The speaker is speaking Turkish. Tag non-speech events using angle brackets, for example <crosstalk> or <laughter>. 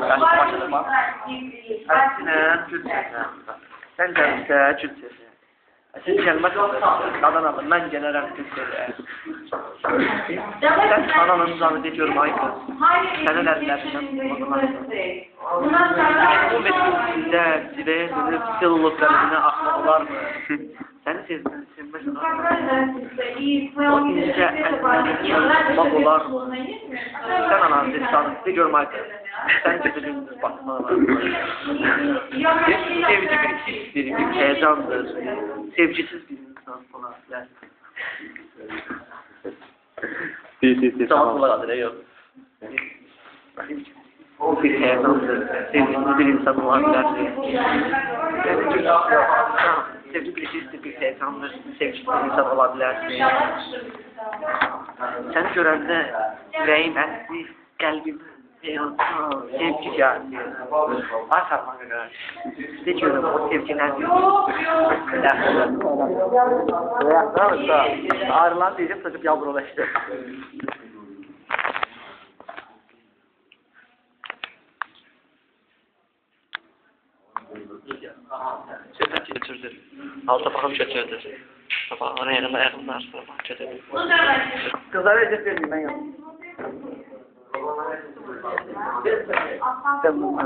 başlamaq. Əksinə, gül səsi. Sən gəlsə, gül səsi. Siz alın, mən gələrəm gül səsi. Sən ananın canı de görüm ay qız. Sənin əllərindən olmaz. Bu metrosində sizə dönüb silluluk qəlbinə axmaq olarmı? Səni sevdim, sevmək olarmı? O incə əllərindən tutmaq olarmı? Sən ananı de canı de görüm ay qız. Sən gözünün batmağı <laughs> heyecandır. Sevgisiz bir insan ola bilər. Si, si, si. Olarak da yok. O bir heyecandır. Sevgisiz bir insan ola bilər. Sevgi bir heyecandır. Sevgisiz bir insan ola bilər. Səni görəndə ürəyim əsdi, qəlbim Sarman qardaş. De görüm o sevgi nədir? Ayaqlarsa ağrılan saçıb yavrulaşdı. Söhbət götürdü. Alta baxım götürdü. Sabahına yanıma ayağımlar sonra götürdü. Kızlara edip vermeyeyim ben yapayım. Ờ, tamam.